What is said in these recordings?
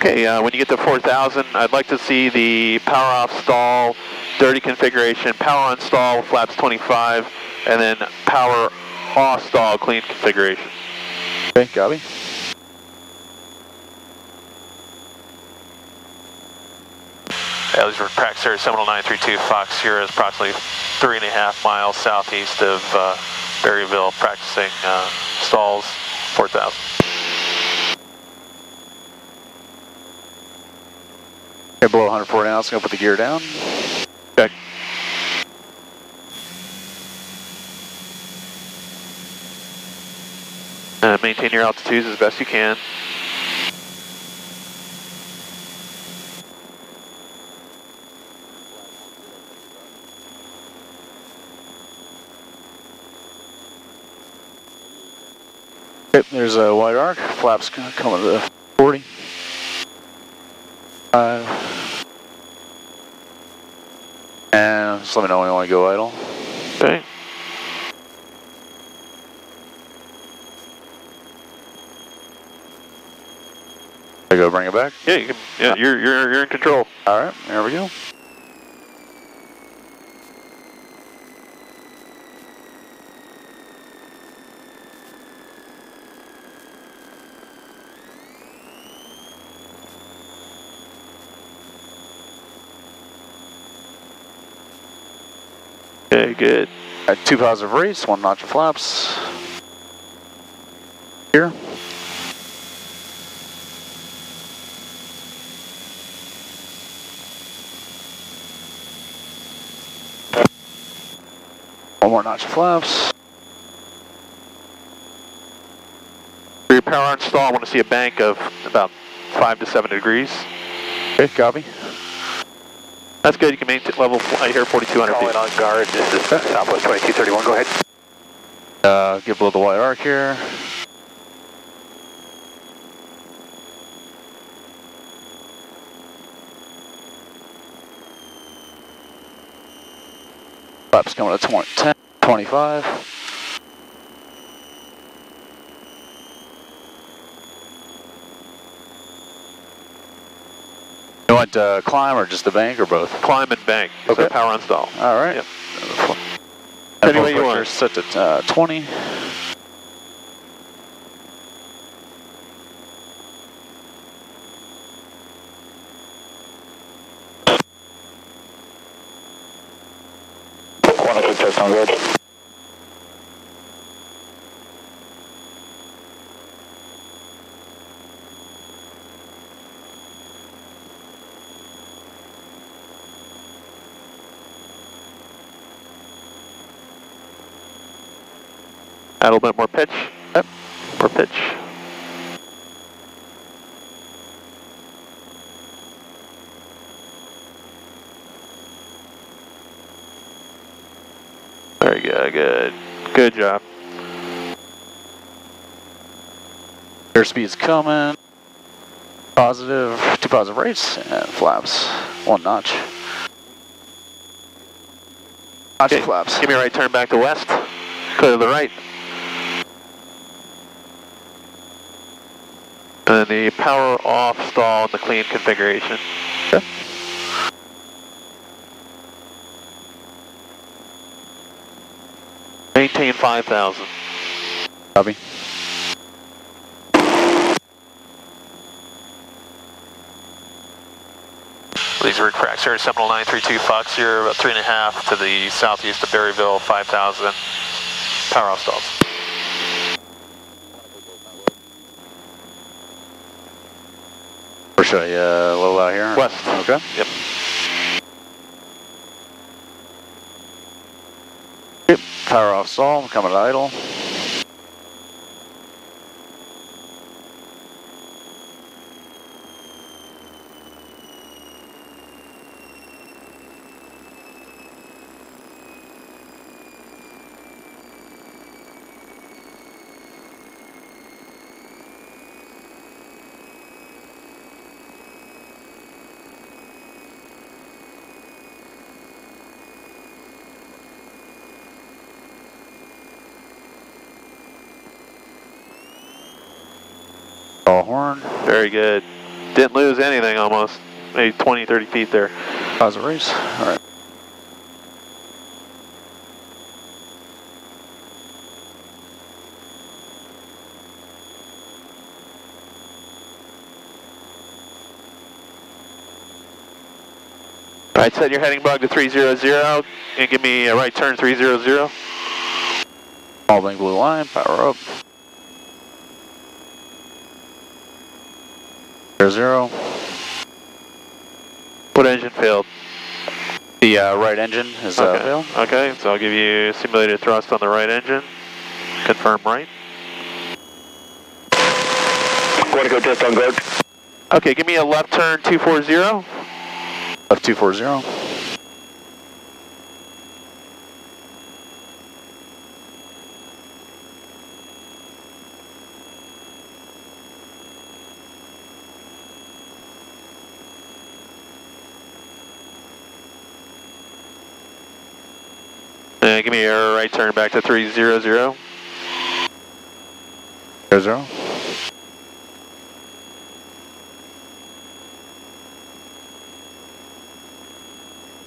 Okay, uh, when you get to 4,000, I'd like to see the power off stall, dirty configuration, power on stall, flaps 25, and then power off stall, clean configuration. Okay, copy. Yeah, these were practice area Seminole 932 Fox Sierra is approximately three and a half miles southeast of uh, Berryville, practicing uh, stalls 4,000. Okay, below 140 now, let's go put the gear down. Okay. Uh, maintain your altitudes as best you can. Okay, there's a white arc, flaps coming to 40. Five. And just let me know when you want to go idle. Okay. I go bring it back. Yeah, you can, yeah, you're you're you're in control. All right, there we go. Okay, good. Got two positive rates, one notch of flaps. Here. One more notch of flaps. For your power on stall, I want to see a bank of about five to seven degrees. Okay, copy. That's good. You can maintain level flight here, 4,200 Calling feet. on guard, this is Southwest 2231, go ahead. Uh, get below the white arc here. Flaps coming to 20, 10, 25. You want uh, climb or just the bank or both? Climb and bank. So Okay. power on stall. All right. Yep. Any Any you want. Set to uh, 20. One two test on guard. Add a little bit more pitch. Yep. More pitch. Very good, good. Good job. Airspeed's coming. Positive, two positive rates, and flaps, one notch. Notch Okay, flaps. Give me a right turn back to west. Clear to the right. Then the power off stall in the clean configuration. Okay. Maintain 5,000. Copy. These are cracks here, Seminole 932 Fox here, about three and a half to the southeast of Berryville, 5,000. Power off stalls. I uh, level out here? West. Okay. Yep. Yep. Power off stall, coming to idle. Horn. Very good. Didn't lose anything almost. Maybe 20, 30 feet there. Positive rates. All right. All right, set your heading bug to 300 and give me a right turn 300. All blue line, power up. Zero. What engine failed? The uh, right engine is uh, okay. Uh, failed. Okay, so I'll give you simulated thrust on the right engine. Confirm right. Want to go test on go. Okay, give me a left turn 240. Left 240. Uh, give me a right turn back to 300. Zero, zero. zero.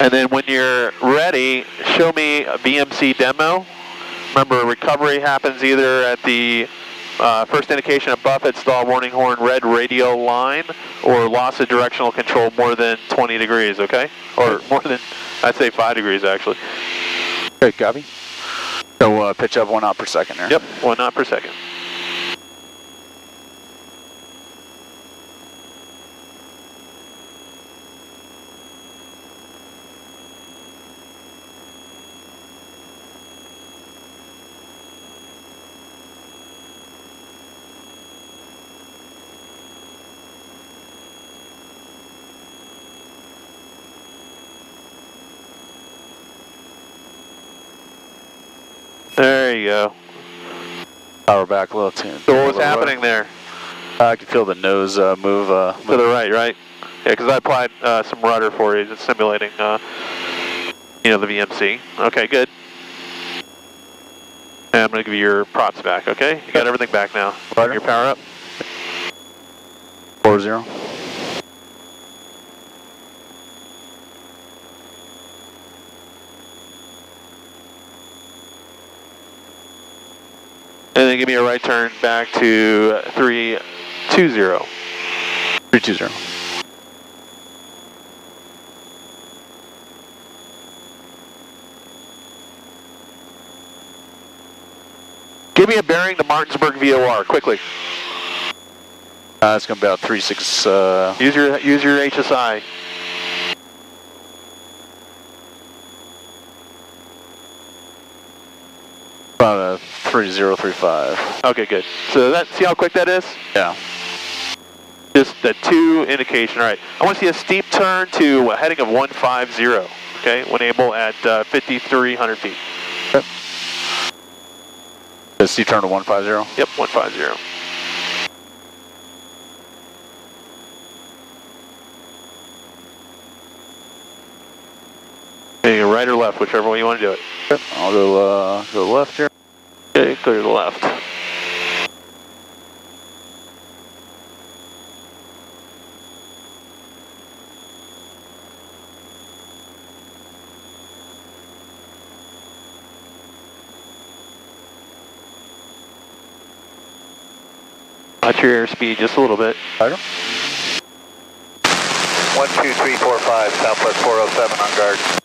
And then when you're ready, show me a VMC demo. Remember, recovery happens either at the uh, first indication of buffet stall warning horn red radial line or loss of directional control more than 20 degrees, okay? Or more than, I'd say 5 degrees actually. Okay, copy. So uh, pitch up one knot per second there. Yep, one knot per second. There you go. Power back a little too. So what was happening there? I can feel the nose uh, move. Uh, To the right, right? Yeah, because I applied uh, some rudder for you, just simulating, uh, you know, the VMC. Okay, good. And I'm going to give you your props back, okay? You got everything back now. Rudder. Your power up. four zero. Then give me a right turn back to 320. Three two zero. Give me a bearing to Martinsburg VOR, quickly. Uh, it's gonna be about three six. Uh, Use your, use your HSI. About a three zero three five. Okay, good. So that, see how quick that is? Yeah. Just the two indication. All right. I want to see a steep turn to a heading of 150. Okay, when able at uh, 5,300 feet. The steep turn to one five zero. Yep, 150. Okay, right or left, whichever way you want to do it. I'll go uh, go left here. Okay, clear to the left. Watch your airspeed just a little bit. Tiger. One, two, three, four, five, Southwest 407 on guard.